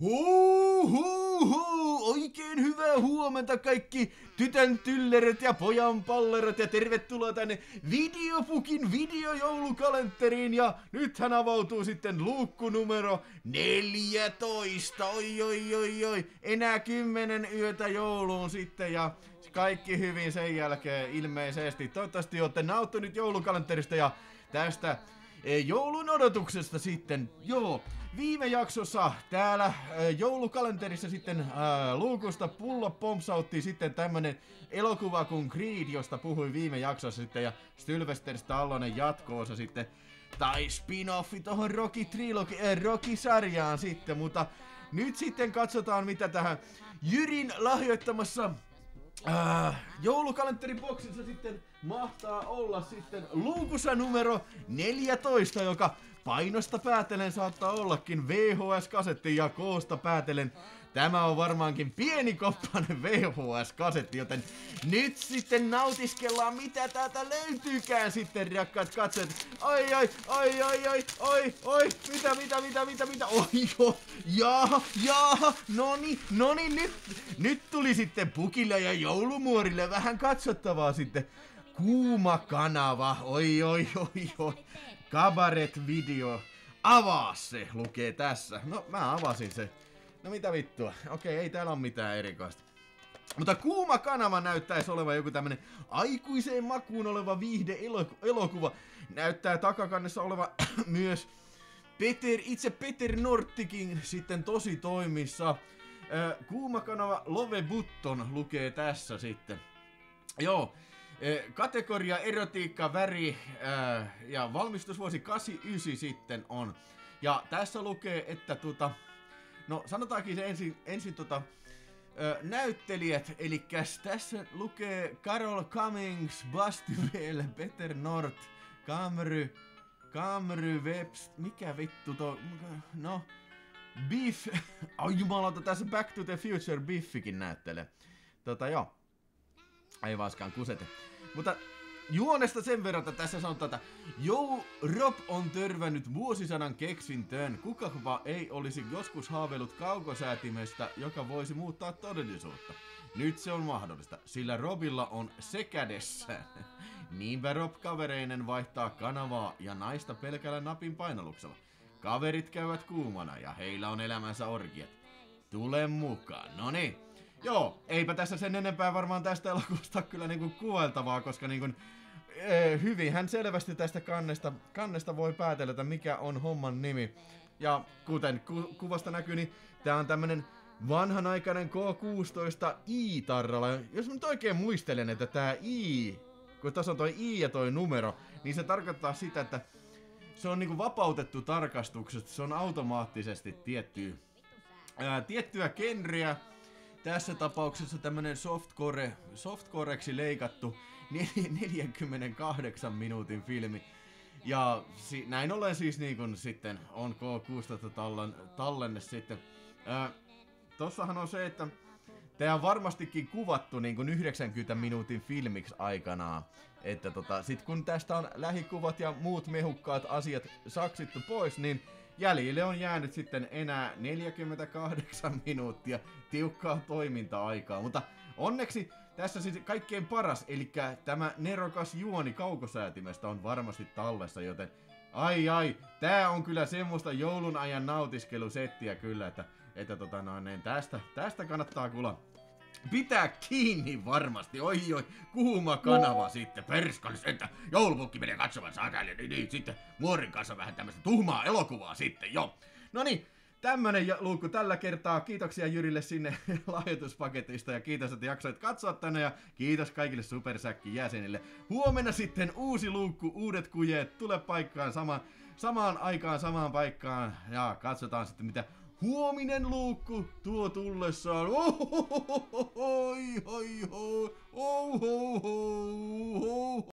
Huu, huu, huu. Oikein hyvää huomenta kaikki tytön tyllerät ja pojan pallerot ja tervetuloa tänne Videopukin videojoulukalenteriin ja nythän avautuu sitten luukku numero 14. Oi oi oi oi. Enää kymmenen yötä jouluun sitten ja kaikki hyvin sen jälkeen ilmeisesti. Toivottavasti olette nauttineet joulukalenterista ja tästä joulun odotuksesta sitten. Joo, Viime jaksossa täällä äh, joulukalenterissa sitten äh, luukusta pullo pompsautti sitten tämmönen elokuva kuin Creed, josta puhuin viime jaksossa sitten, ja Sylvester Stallonen jatkoosa sitten, tai spin-offi tohon Rocky Trilogi, äh, Rocky-sarjaan sitten, mutta nyt sitten katsotaan mitä tähän Jyrin lahjoittamassa äh, joulukalenterin boksissa sitten mahtaa olla sitten luukussa numero 14, joka painosta päätelen saattaa ollakin VHS-kasetti ja koosta päätelen Tämä on varmaankin pieni koppainen VHS-kasetti, joten nyt sitten nautiskellaan mitä täältä löytyykään sitten, rakkaat katsojat. Ai ai, ai ai ai, ai, ai, mitä, mitä, mitä, mitä, mitä, oi jo, jaaha, jaaha, noni, noni, nyt, nyt tuli sitten pukille ja joulumuorille vähän katsottavaa sitten. Kuuma kanava, oi oi oi oi. Kabaret video. Avaa se, lukee tässä. No, mä avasin se. No mitä vittua? Okei, ei täällä ole mitään erikoista. Mutta kuuma kanava näyttäisi olevan joku tämmönen aikuiseen makuun oleva viihde elokuva. Näyttää takakannessa oleva myös Peter, itse Peter Norttikin sitten tosi toimissa. kuuma kanava Love Button lukee tässä sitten. Joo, Kategoria erotiikka, väri ää, ja valmistusvuosi 89 sitten on. Ja tässä lukee, että tota, no sanotaankin se ensin, ensin tota, ää, näyttelijät, eli tässä lukee Carol Cummings, Bastille, Peter North, Kamry, Kamry Webst, mikä vittu to, no, Biff, ai oh, jumalauta, tässä Back to the Future Biffikin näyttelee. Tota joo, ei vaskaan kusete. Mutta juonesta sen verran, että tässä sanotaan, että Jou Rob on törvännyt vuosisadan keksintöön. Kukapa ei olisi joskus haaveillut kaukosäätimestä, joka voisi muuttaa todellisuutta. Nyt se on mahdollista, sillä Robilla on se kädessä. Niinpä Rob kavereinen vaihtaa kanavaa ja naista pelkällä napin painalluksella. Kaverit käyvät kuumana ja heillä on elämänsä orgiat. Tule mukaan, no niin. Joo, eipä tässä sen enempää varmaan tästä elokuvasta kyllä niinku kuvailtavaa, koska niinku, e, hyvin hän selvästi tästä kannesta, kannesta voi päätellä, että mikä on homman nimi. Ja kuten ku, kuvasta näkyy, niin tää on tämmönen vanhanaikainen K16 I-tarralla. Jos nyt oikein muistelen, että tää I, kun tässä on toi I ja toi numero, niin se tarkoittaa sitä, että se on niinku vapautettu tarkastuksesta, se on automaattisesti tiettyä, ää, tiettyä genreä, tässä tapauksessa tämmönen softcore, softcoreksi leikattu 48 minuutin filmi. Ja si näin ollen siis niin kun sitten on K16 tallen, tallenne sitten. Ää, tossahan on se, että Tämä on varmastikin kuvattu niin kuin 90 minuutin filmiksi aikanaan. Että tota, sit kun tästä on lähikuvat ja muut mehukkaat asiat saksittu pois, niin jäljille on jäänyt sitten enää 48 minuuttia tiukkaa toiminta-aikaa. Mutta onneksi tässä siis kaikkein paras, eli tämä nerokas juoni kaukosäätimestä on varmasti tallessa, joten ai ai, tää on kyllä semmoista joulun ajan nautiskelusettiä kyllä, että, että tota noin, niin tästä, tästä kannattaa kuulla Pitää kiinni varmasti, oi oi, kuuma kanava no. sitten, perskallis, että joulupukki menee katsomaan saakaille, niin, niin sitten muorin kanssa vähän tämmöistä tuhmaa elokuvaa sitten, jo. No niin, tämmönen luukku tällä kertaa. Kiitoksia Jyrille sinne lahjoituspaketista ja kiitos, että jaksoit katsoa tänne ja kiitos kaikille Supersäkkin jäsenille. Huomenna sitten uusi luukku, uudet kujeet, tule paikkaan sama, samaan aikaan, samaan paikkaan ja katsotaan sitten mitä Huominen luukku tuo tullessaan. Oh, oi, oi, oi, oh, oh, oh, oh, oh.